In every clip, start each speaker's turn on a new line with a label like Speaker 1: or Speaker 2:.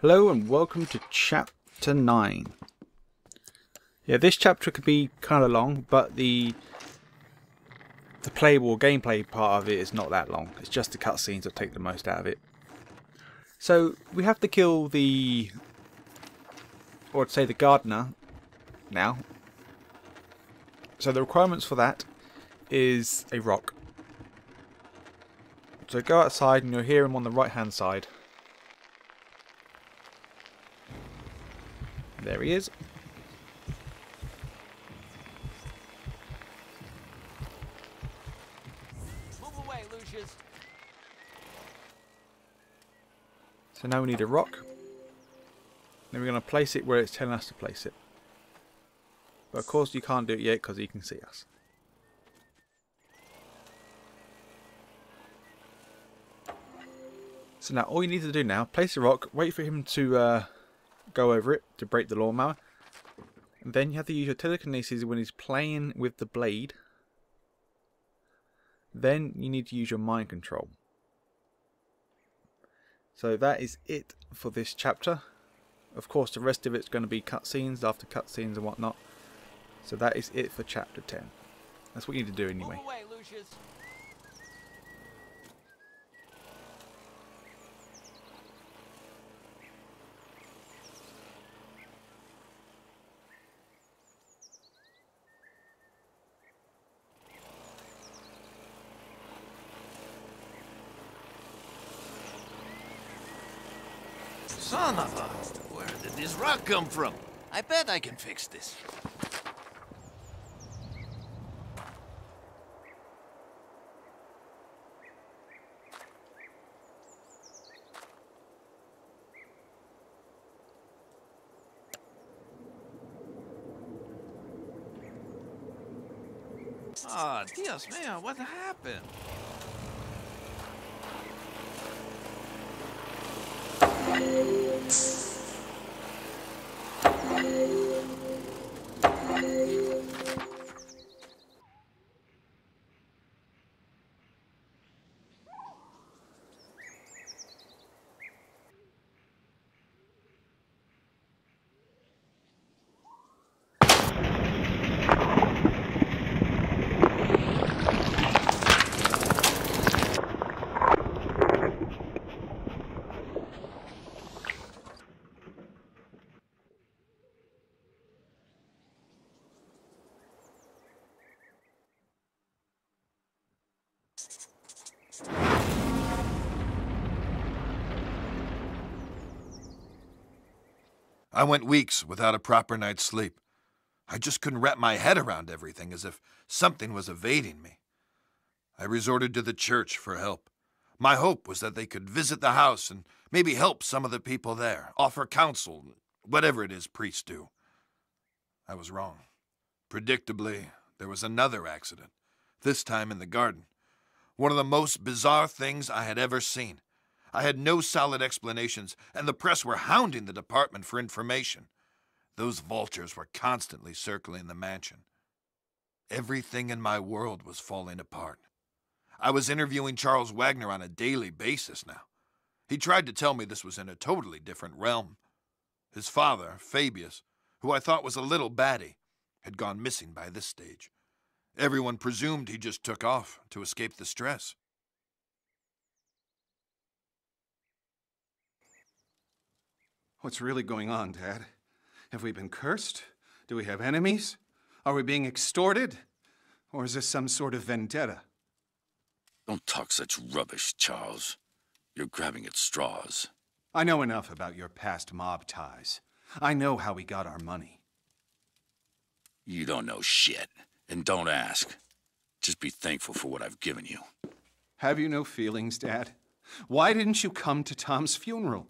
Speaker 1: Hello and welcome to chapter 9. Yeah, this chapter could be kind of long, but the the playable gameplay part of it is not that long. It's just the cutscenes that take the most out of it. So, we have to kill the, or I'd say the gardener now. So the requirements for that is a rock. So go outside and you'll hear him on the right hand side. There he is.
Speaker 2: Move away, Lucius.
Speaker 1: So now we need a rock. Then we're going to place it where it's telling us to place it. But of course you can't do it yet because he can see us. So now all you need to do now, place the rock, wait for him to uh, go over it to break the lawnmower. And then you have to use your telekinesis when he's playing with the blade. Then you need to use your mind control. So that is it for this chapter. Of course, the rest of it's going to be cutscenes after cutscenes and whatnot. So that is it for chapter 10. That's what you need to do anyway.
Speaker 3: Son of a... Where did this rock come from? I bet I can fix this. Ah, Dios mío, what happened?
Speaker 4: I went weeks without a proper night's sleep. I just couldn't wrap my head around everything as if something was evading me. I resorted to the church for help. My hope was that they could visit the house and maybe help some of the people there, offer counsel, whatever it is priests do. I was wrong. Predictably, there was another accident, this time in the garden. One of the most bizarre things I had ever seen. I had no solid explanations, and the press were hounding the department for information. Those vultures were constantly circling the mansion. Everything in my world was falling apart. I was interviewing Charles Wagner on a daily basis now. He tried to tell me this was in a totally different realm. His father, Fabius, who I thought was a little batty, had gone missing by this stage. Everyone presumed he just took off to escape the stress.
Speaker 5: What's really going on, Dad? Have we been cursed? Do we have enemies? Are we being extorted? Or is this some sort of vendetta?
Speaker 6: Don't talk such rubbish, Charles. You're grabbing at straws.
Speaker 5: I know enough about your past mob ties. I know how we got our money.
Speaker 6: You don't know shit, and don't ask. Just be thankful for what I've given you.
Speaker 5: Have you no feelings, Dad? Why didn't you come to Tom's funeral?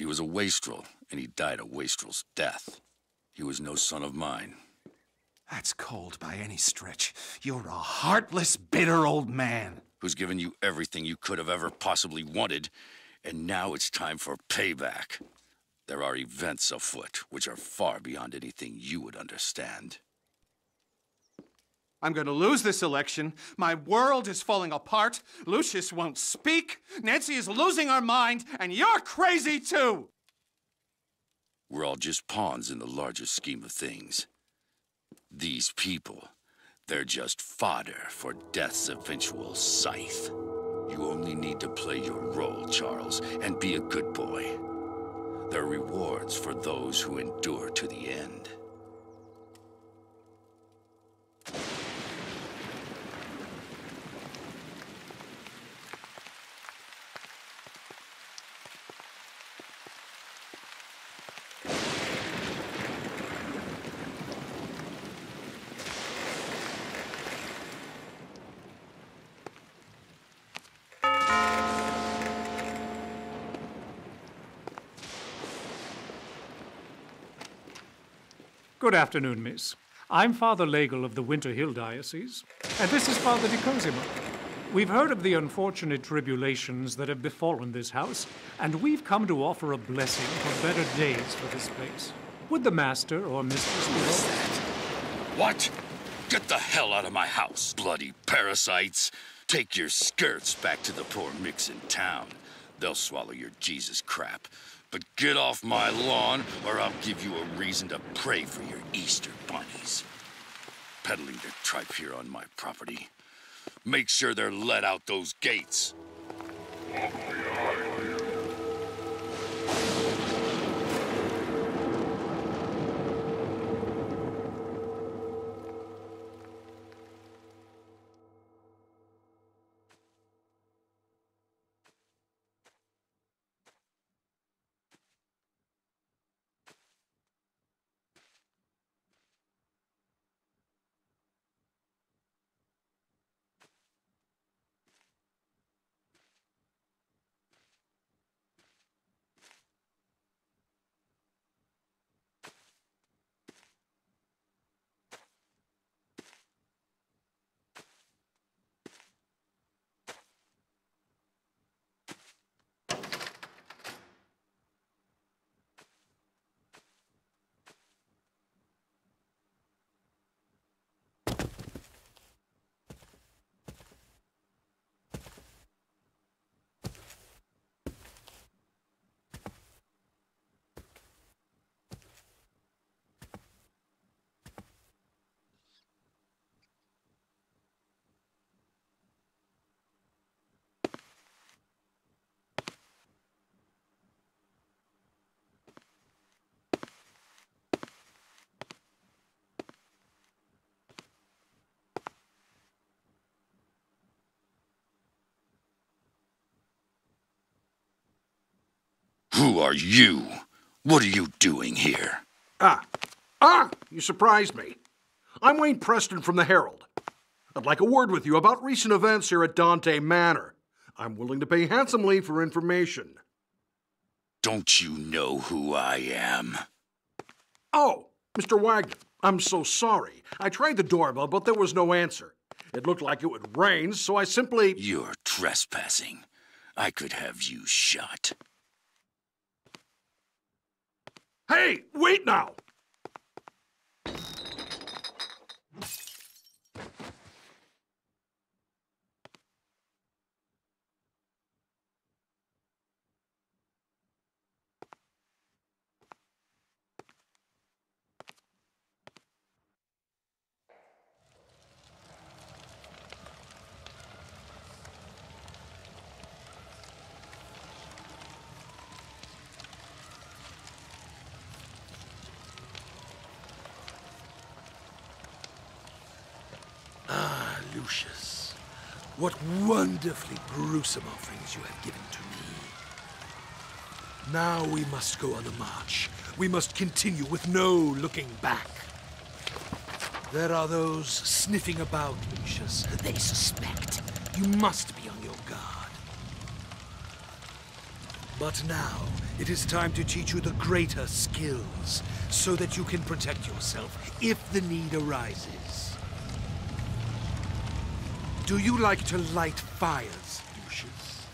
Speaker 6: He was a wastrel, and he died a wastrel's death. He was no son of mine.
Speaker 5: That's cold by any stretch. You're a heartless, bitter old man.
Speaker 6: Who's given you everything you could have ever possibly wanted, and now it's time for payback. There are events afoot which are far beyond anything you would understand.
Speaker 5: I'm going to lose this election. My world is falling apart. Lucius won't speak. Nancy is losing her mind, and you're crazy too.
Speaker 6: We're all just pawns in the larger scheme of things. These people, they're just fodder for death's eventual scythe. You only need to play your role, Charles, and be a good boy. There are rewards for those who endure to the end.
Speaker 7: Good afternoon, miss. I'm Father Legel of the Winter Hill Diocese, and this is Father de Cosimo. We've heard of the unfortunate tribulations that have befallen this house, and we've come to offer a blessing for better days for this place. Would the master or mistress be home?
Speaker 6: What? Get the hell out of my house, bloody parasites! Take your skirts back to the poor mix in town. They'll swallow your Jesus crap. But get off my lawn, or I'll give you a reason to pray for your Easter bunnies. Peddling their tripe here on my property. Make sure they're let out those gates. Who are you? What are you doing here?
Speaker 8: Ah, ah, you surprised me. I'm Wayne Preston from the Herald. I'd like a word with you about recent events here at Dante Manor. I'm willing to pay handsomely for information.
Speaker 6: Don't you know who I am?
Speaker 8: Oh, Mr. Wagner, I'm so sorry. I tried the doorbell, but there was no answer. It looked like it would rain, so I simply.
Speaker 6: You're trespassing. I could have you shot.
Speaker 8: Hey, wait now!
Speaker 9: Lucius, what wonderfully gruesome offerings you have given to me. Now we must go on the march. We must continue with no looking back. There are those sniffing about, Lucius. They suspect. You must be on your guard. But now, it is time to teach you the greater skills, so that you can protect yourself if the need arises. Do you like to light fires, Lucius?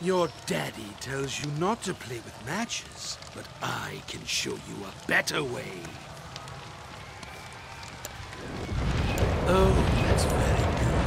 Speaker 9: Your daddy tells you not to play with matches, but I can show you a better way. Oh, that's very good.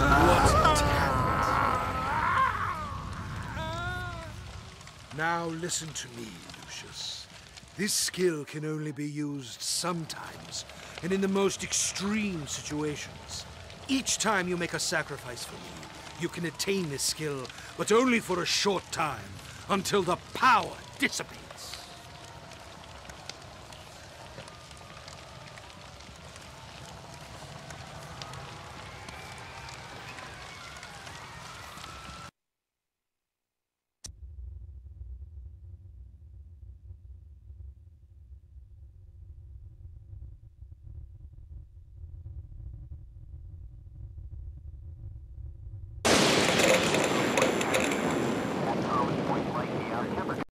Speaker 9: What talent! Now listen to me, Lucius. This skill can only be used sometimes, and in the most extreme situations. Each time you make a sacrifice for me, you can attain this skill, but only for a short time, until the power dissipates.